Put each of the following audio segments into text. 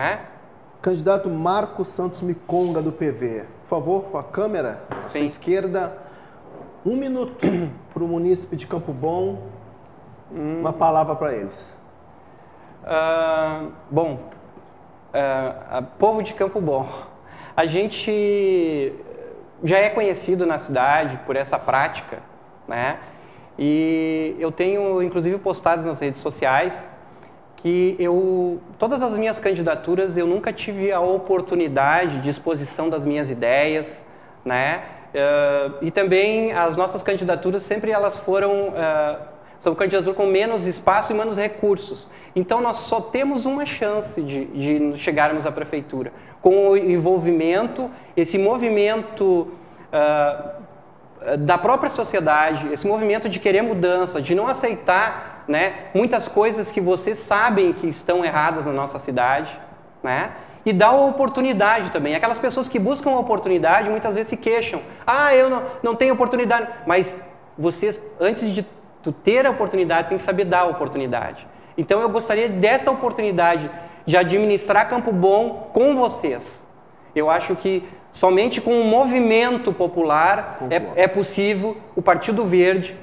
né? Candidato Marco Santos Miconga, do PV. Por favor, com a câmera, à sua Sim. esquerda. Um minuto para o munícipe de Campo Bom. Hum. Uma palavra para eles. Ah, bom, a- povo de Campo Bom, a gente já é conhecido na cidade por essa prática, né? E eu tenho, inclusive, postado nas redes sociais que eu, todas as minhas candidaturas, eu nunca tive a oportunidade de exposição das minhas ideias, né? Eh, e também as nossas candidaturas sempre elas foram eh, são candidaturas com menos espaço e menos recursos. Então nós só temos uma chance de, de chegarmos à prefeitura com o envolvimento, esse movimento ah, da própria sociedade, esse movimento de querer mudança, de não aceitar né, muitas coisas que vocês sabem que estão erradas na nossa cidade, né? E uma oportunidade também. Aquelas pessoas que buscam oportunidade muitas vezes se queixam. Ah, eu não, não tenho oportunidade. Mas vocês, antes de tu ter a oportunidade, tem que saber dar a oportunidade. Então eu gostaria desta oportunidade de administrar Campo Bom com vocês. Eu acho que somente com um movimento popular é, é possível o Partido Verde,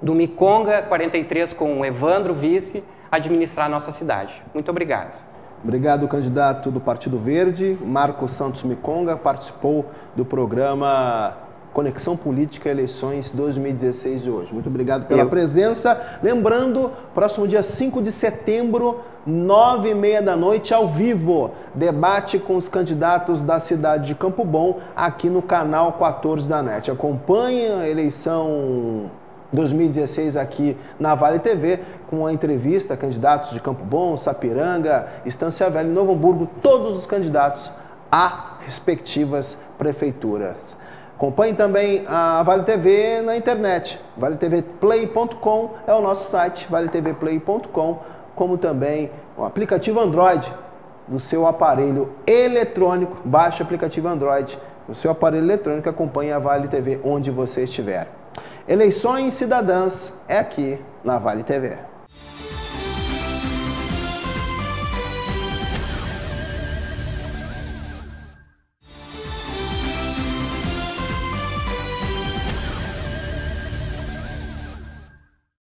do Miconga 43 com o Evandro Vice, administrar a nossa cidade. Muito obrigado. Obrigado, candidato do Partido Verde, Marco Santos Miconga, participou do programa Conexão Política Eleições 2016 de hoje. Muito obrigado pela Eu. presença. Lembrando, próximo dia 5 de setembro, nove e meia da noite, ao vivo, debate com os candidatos da cidade de Campo Bom, aqui no canal 14 da NET. Acompanhe a eleição 2016 aqui na Vale TV, com a entrevista candidatos de Campo Bom, Sapiranga, Estância Velha e Novo Hamburgo, todos os candidatos a respectivas prefeituras. Acompanhe também a Vale TV na internet, valetvplay.com é o nosso site, valetvplay.com, como também o aplicativo Android no seu aparelho eletrônico, baixe o aplicativo Android no seu aparelho eletrônico e acompanhe a Vale TV onde você estiver. Eleições cidadãs é aqui na Vale TV.